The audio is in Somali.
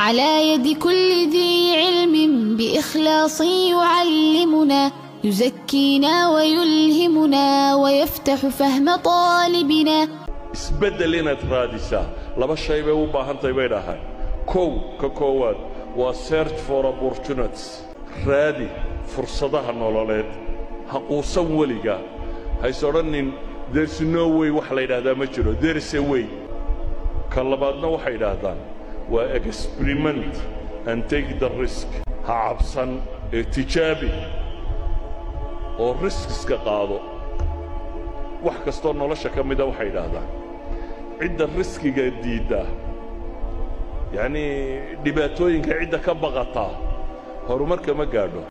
على يد كل ذي علم بإخلاص يعلمنا يزكينا ويلهمنا ويفتح فهم طالبنا isbeddel inaad raadisaa laba shay bay u baahantahay bay dhahaan kow ka koowaad waa search for opportunities raadi fursadaha nololeed ha quusan weliga hays odhannin there's no way wax la yidhaahdaa ma jiro there's a way ka labaadna waxay idhaahdaan waa experiment and take the risk. Ha cabsan ee tijaabi oo riskiska qaado. Wax kastoo nolosha ka mida waxay idhaahdaan. Cidda riskiga diidda yacnii dhibaatooyinka cidda ka baqataa. Horumarka ma gaadho